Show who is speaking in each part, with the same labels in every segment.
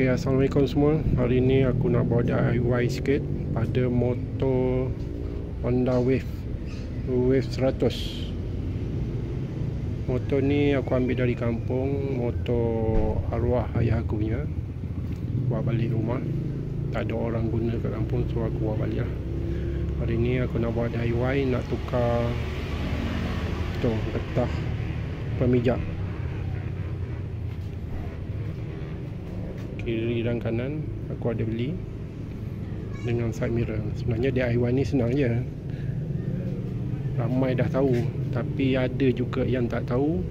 Speaker 1: Okay, Assalamualaikum semua. Hari ni aku nak bawa DIY sikit Pada motor Honda Wave. Wave 100 Motor ni aku ambil dari kampung Motor arwah ayah aku punya. Bawa balik rumah. Tak ada orang guna kat kampung So aku bawa balik lah. Hari ni aku nak bawa DIY Nak tukar Tu, getah Pemijak kiri dan kanan aku ada beli dengan side mirror. Sebenarnya DIY ni senang je. Ramai dah tahu tapi ada juga yang tak tahu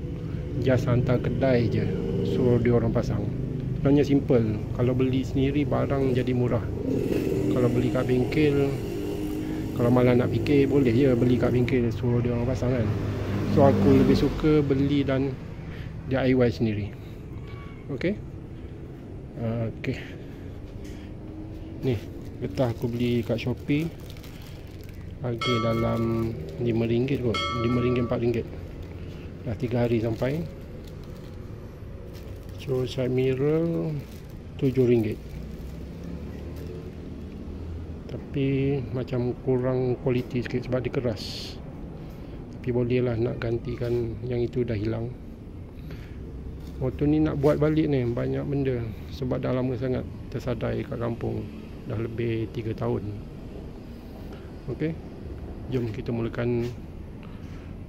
Speaker 1: just hantar kedai je suruh dia orang pasang. Sebenarnya simple kalau beli sendiri barang jadi murah. Kalau beli kat bengkel kalau malah nak fikir boleh je beli kat bengkel suruh dia orang pasang kan. So aku lebih suka beli dan DIY sendiri. Okay Okey. Ni, getah aku beli kat Shopee. Harga dalam RM5 kot. RM5 RM4. Dah 3 hari sampai. So side mirror RM7. Tapi macam kurang kualiti sikit sebab dia keras. Tapi boleh lah nak gantikan yang itu dah hilang. Motor ni nak buat balik ni banyak benda. Sebab dah lama sangat tersadai kat kampung. Dah lebih 3 tahun. Ok? Jom kita mulakan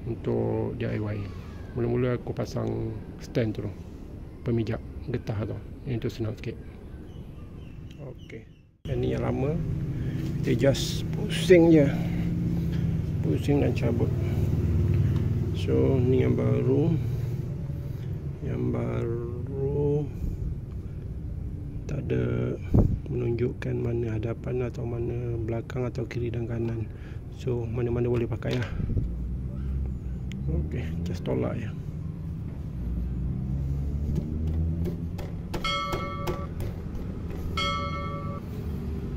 Speaker 1: untuk DIY mula-mula aku pasang stand tu. Pemijak getah tu. Yang tu senang sikit. Ok. Yang ni yang lama. Kita just pusing je. Pusing dan cabut. So ni yang baru yang baru tak ada menunjukkan mana hadapan atau mana belakang atau kiri dan kanan. So mana-mana boleh pakai lah. Ok just tolak ya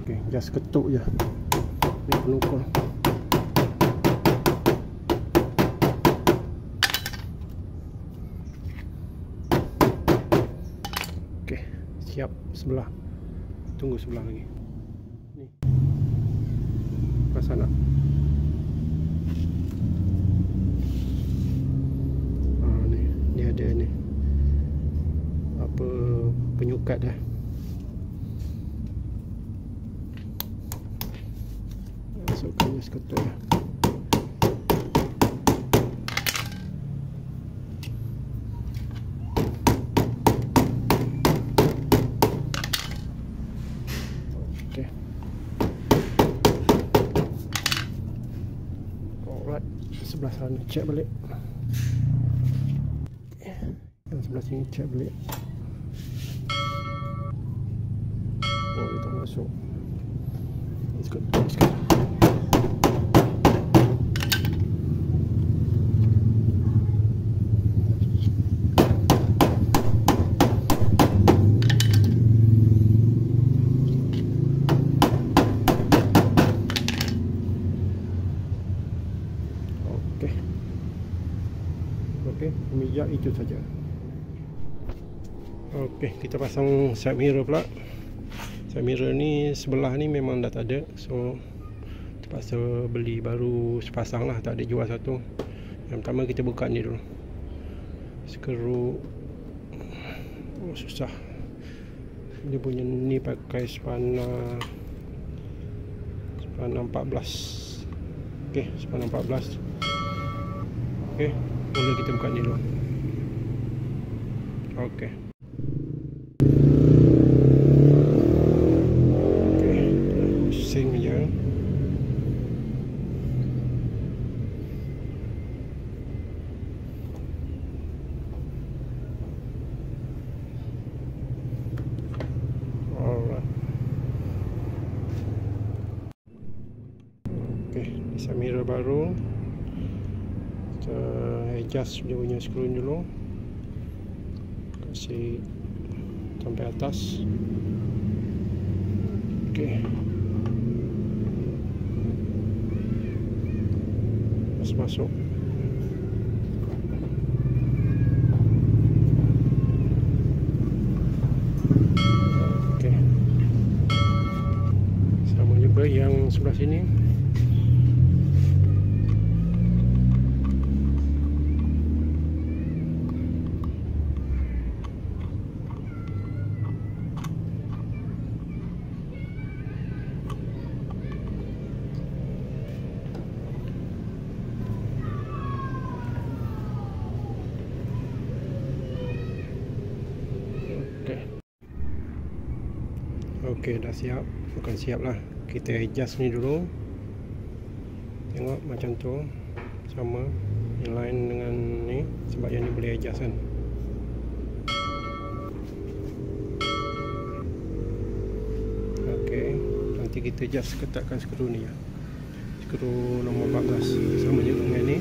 Speaker 1: ok just ketuk je. Ni penukul siap sebelah. Tunggu sebelah lagi. Ni. Pasal nak? Ha, ni. Ni ada ni. Apa penyukat dah masukkan seketul lah sebelah sana check balik. Yang sebelah sini check balik. Oh dia tak masuk. Let's go let's go Okey, pemijak itu saja. Okey, kita pasang side mirror pula. Side mirror ni sebelah ni memang dah tak ada. So terpaksa beli baru sepasang lah, tak ada jual satu. Yang pertama kita buka ni dulu. Skru oh, susah. Dia punya ni pakai spana spana 14. Okey, spana 14. Okey. Mula kita buka ni dulu Alright Okey, bisa mirror baru. Kita adjust dia punya skru dulu masih sampai atas. Oke. Okay. Masuk. Oke. Okay. Sama juga yang sebelah sini. Okey dah siap. Bukan siap lah. Kita adjust ni dulu. Tengok macam tu. Sama. Inline dengan ni sebab yang ni boleh adjust kan. Okey. Nanti kita just ketatkan skru ni ya. Skru nombor 14 sama juga dengan ni.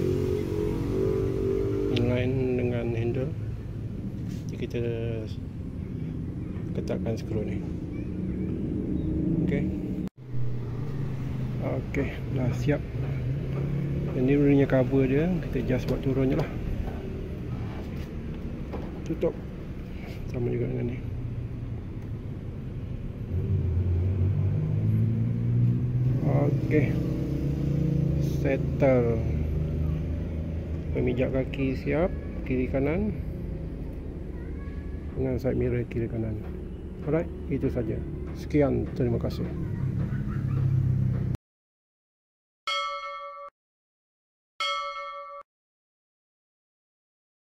Speaker 1: Inline dengan handle. Nanti kita ketatkan skru ni okey okey dah siap. Ini punya cover dia kita just buat turun je lah. Tutup. Sama juga dengan ni. Okey settle. Pemijak kaki siap. Kiri kanan. Dengan side mirror kiri kanan. Alright itu saja Sekian, terima kasih.